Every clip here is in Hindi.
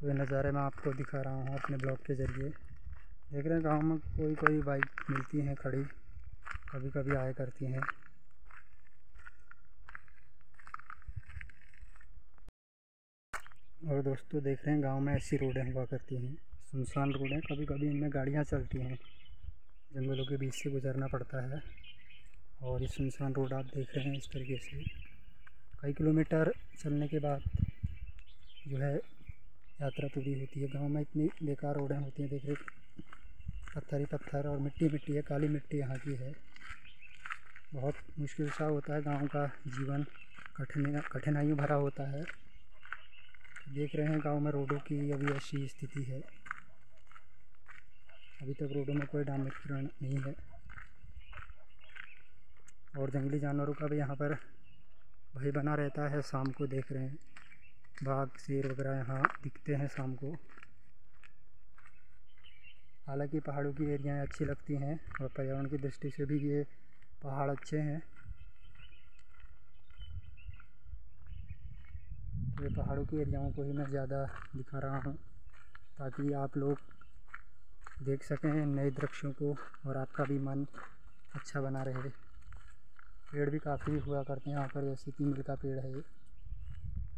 तो ये नज़ारे मैं आपको दिखा रहा हूँ अपने ब्लॉग के ज़रिए। देख रहे हैं गाँव में कोई कोई बाइक मिलती हैं खड़ी कभी कभी आया करती हैं। और दोस्तों देख रहे हैं गाँव में ऐसी रोडें हुआ करती हैं, सुनसान रोडें कभी कभी इनमें गाड़ियाँ चलती हैं, जंगलों के बीच से गुजरना पड़ता है। और ये सुनसान रोड आप देख रहे हैं इस तरीके से। कई किलोमीटर चलने के बाद जो है यात्रा पूरी होती है। गाँव में इतनी बेकार रोडें होती हैं, देख रहे पत्थर ही पत्थर और मिट्टी मिट्टी है, काली मिट्टी यहाँ की है। बहुत मुश्किल सा होता है गाँव का जीवन। कठिन, कठिनाइयों भरा होता है। देख रहे हैं गाँव में रोडों की अभी ऐसी स्थिति है। अभी तक रोडों में कोई डामरीकरण नहीं है। और जंगली जानवरों का भी यहाँ पर भय बना रहता है, शाम को देख रहे हैं। बाघ शेर वगैरह यहाँ दिखते हैं शाम को। हालाँकि पहाड़ों की एरियाएँ अच्छी लगती हैं और पर्यावरण की दृष्टि से भी ये पहाड़ अच्छे हैं। तो ये पहाड़ों की एरियाओं को ही मैं ज़्यादा दिखा रहा हूँ ताकि आप लोग देख सकें नए दृश्यों को और आपका भी मन अच्छा बना रहे। पेड़ भी काफ़ी हुआ करते हैं यहाँ पर, जैसे तीन का पेड़ है ये।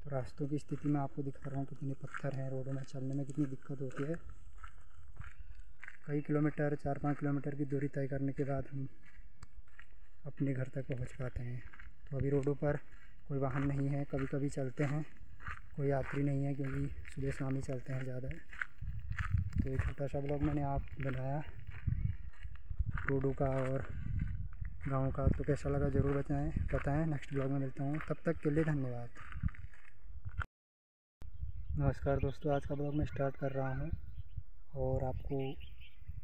रास्तों की स्थिति में आपको दिखा रहा हूँ, कितने पत्थर हैं, रोडों में चलने में कितनी दिक्कत होती है। कई किलोमीटर चार पाँच किलोमीटर की दूरी तय करने के बाद हम अपने घर तक पहुँच पाते हैं। तो अभी रोडों पर कोई वाहन नहीं है कभी कभी चलते हैं। कोई यात्री नहीं है, क्योंकि सुबह शाम ही चलते हैं ज़्यादा। तो एक छोटा सा ब्लॉग मैंने आप बनाया रोडों का और गाँव का। तो कैसा लगा ज़रूर बताएँ बताएँ। नेक्स्ट ब्लॉग में मिलता हूँ। तब तक के लिए धन्यवाद। नमस्कार दोस्तों, आज का ब्लॉग मैं स्टार्ट कर रहा हूँ और आपको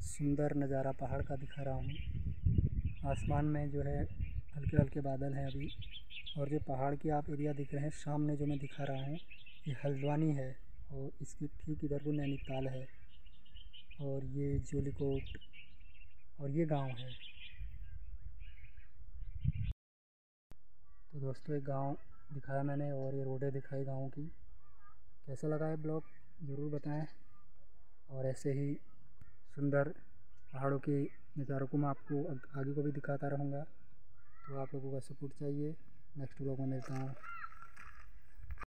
सुंदर नज़ारा पहाड़ का दिखा रहा हूँ। आसमान में जो है, हल्के हल्के बादल हैं अभी और जो पहाड़ की आप एरिया दिख रहे हैं, सामने जो मैं दिखा रहा हूँ, ये हल्द्वानी है और इसके ठीक इधर को नैनीताल है और ये जोलीकोट और ये गाँव है। तो दोस्तों एक गाँव दिखाया मैंने और ये रोडें दिखाई गाँव की। कैसा लगा है ब्लॉग? ज़रूर बताएँ। और ऐसे ही सुंदर पहाड़ों के नज़ारों को मैं आपको आगे को भी दिखाता रहूँगा। तो आप लोगों का सपोर्ट चाहिए। नेक्स्ट ब्लॉग में मिलता हूँ।